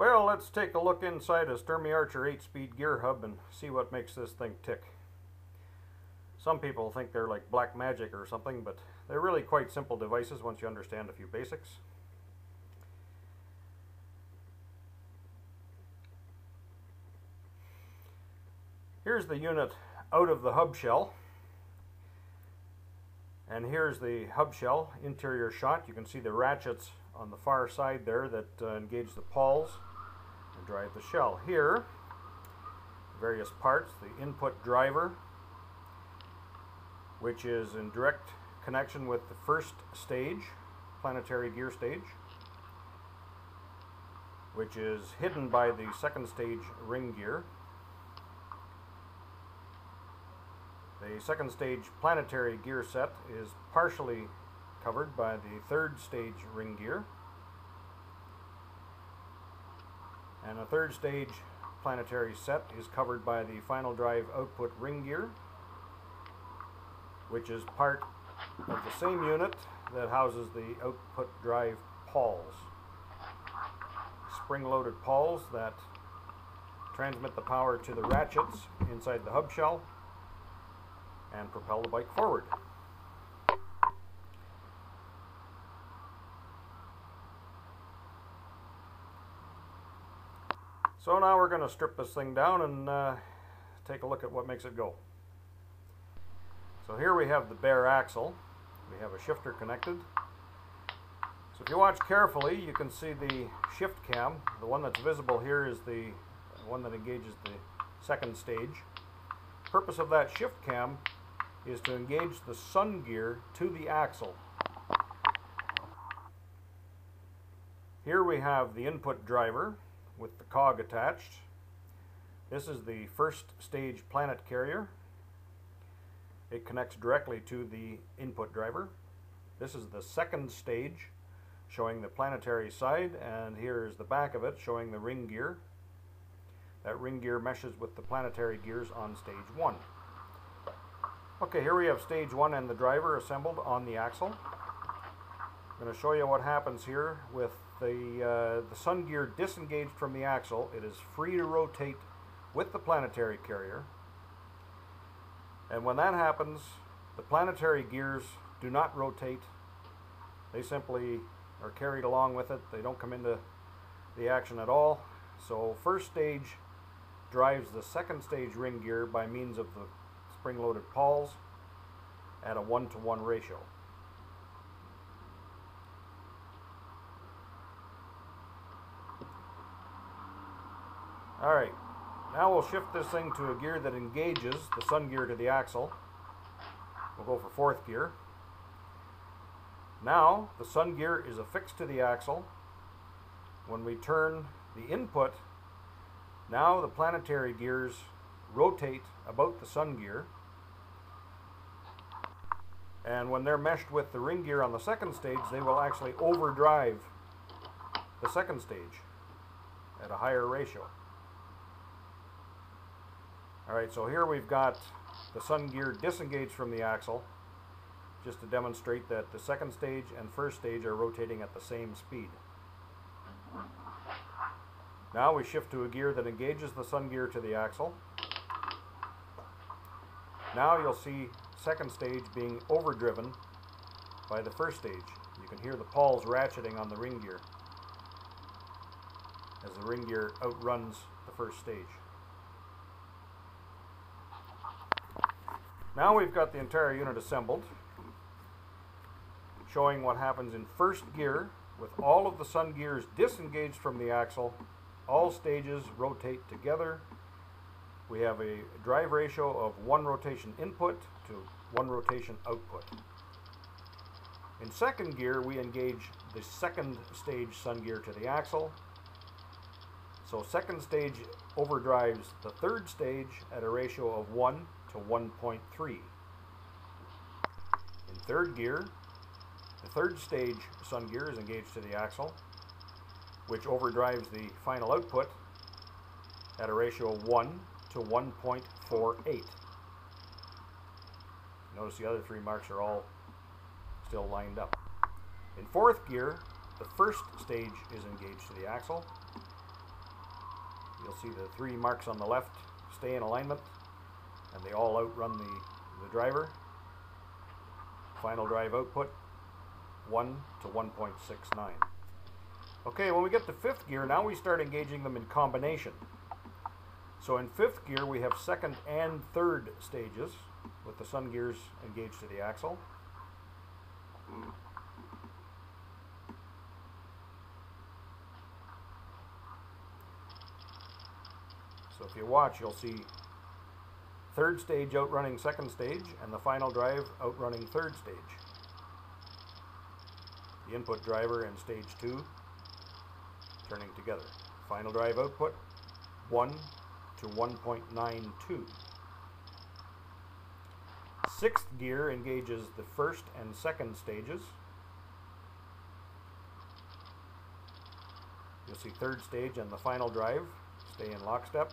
Well, let's take a look inside a Sturmey Archer 8-speed gear hub and see what makes this thing tick. Some people think they're like black magic or something, but they're really quite simple devices once you understand a few basics. Here's the unit out of the hub shell. And here's the hub shell interior shot. You can see the ratchets on the far side there that uh, engage the pawls drive the shell. Here, various parts, the input driver, which is in direct connection with the first stage, planetary gear stage, which is hidden by the second stage ring gear. The second stage planetary gear set is partially covered by the third stage ring gear. And a third stage planetary set is covered by the final drive output ring gear, which is part of the same unit that houses the output drive pawls. Spring-loaded pawls that transmit the power to the ratchets inside the hub shell and propel the bike forward. So now we're going to strip this thing down and uh, take a look at what makes it go. So here we have the bare axle. We have a shifter connected. So if you watch carefully, you can see the shift cam. The one that's visible here is the one that engages the second stage. The purpose of that shift cam is to engage the sun gear to the axle. Here we have the input driver with the cog attached. This is the first stage planet carrier. It connects directly to the input driver. This is the second stage showing the planetary side and here is the back of it showing the ring gear. That ring gear meshes with the planetary gears on stage 1. Okay, here we have stage one and the driver assembled on the axle. I'm going to show you what happens here with the, uh, the sun gear disengaged from the axle. It is free to rotate with the planetary carrier. And when that happens, the planetary gears do not rotate. They simply are carried along with it. They don't come into the action at all. So first stage drives the second stage ring gear by means of the spring-loaded pawls at a one-to-one -one ratio. Alright, now we'll shift this thing to a gear that engages the sun gear to the axle. We'll go for fourth gear. Now, the sun gear is affixed to the axle. When we turn the input, now the planetary gears rotate about the sun gear. And when they're meshed with the ring gear on the second stage, they will actually overdrive the second stage at a higher ratio. Alright, so here we've got the sun gear disengaged from the axle, just to demonstrate that the second stage and first stage are rotating at the same speed. Now we shift to a gear that engages the sun gear to the axle. Now you'll see second stage being overdriven by the first stage. You can hear the pawls ratcheting on the ring gear as the ring gear outruns the first stage. Now we've got the entire unit assembled, showing what happens in first gear with all of the sun gears disengaged from the axle. All stages rotate together we have a drive ratio of one rotation input to one rotation output. In second gear, we engage the second stage sun gear to the axle. So second stage overdrives the third stage at a ratio of 1 to 1.3. In third gear, the third stage sun gear is engaged to the axle, which overdrives the final output at a ratio of 1 to 1.48. Notice the other three marks are all still lined up. In fourth gear, the first stage is engaged to the axle, You'll see the three marks on the left stay in alignment and they all outrun the, the driver. Final drive output 1 to 1.69. Okay, when we get to fifth gear, now we start engaging them in combination. So in fifth gear, we have second and third stages with the sun gears engaged to the axle. So if you watch, you'll see third stage outrunning second stage and the final drive outrunning third stage. The input driver and stage 2 turning together. Final drive output 1 to 1.92. Sixth gear engages the first and second stages. You'll see third stage and the final drive stay in lockstep.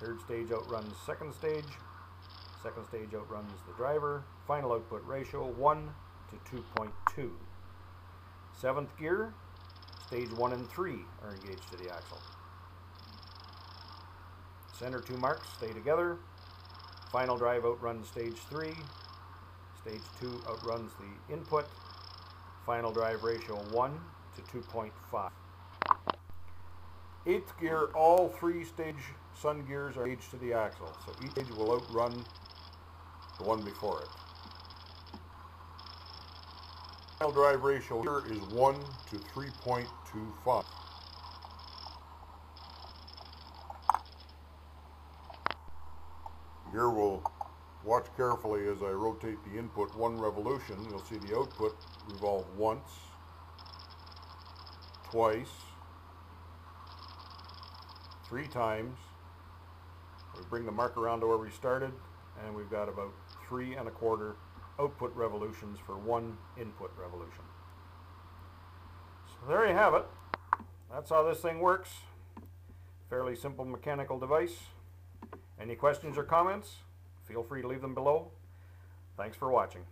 Third stage outruns second stage. Second stage outruns the driver. Final output ratio 1 to 2.2. Seventh gear, stage 1 and 3 are engaged to the axle. Center two marks stay together. Final drive outruns stage 3. Stage 2 outruns the input. Final drive ratio 1 to 2.5. Eighth gear, all three stage sun gears are engaged to the axle, so each stage will outrun the one before it. Final drive ratio here is 1 to 3.25. Here we'll watch carefully as I rotate the input one revolution. You'll see the output revolve once, twice, three times. We bring the mark around to where we started and we've got about three and a quarter output revolutions for one input revolution. So there you have it. That's how this thing works. Fairly simple mechanical device. Any questions or comments? Feel free to leave them below. Thanks for watching.